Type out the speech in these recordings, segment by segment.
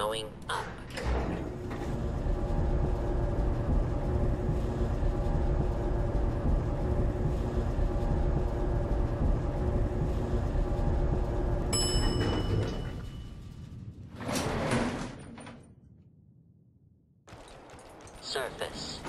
going up. Surface.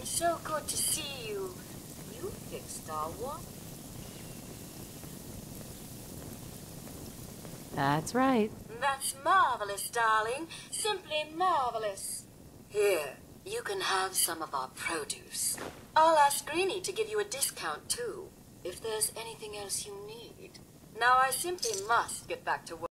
Darling, so good to see you. You fixed our one. That's right. That's marvelous, darling. Simply marvelous. Here, you can have some of our produce. I'll ask Greenie to give you a discount, too, if there's anything else you need. Now, I simply must get back to work.